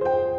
you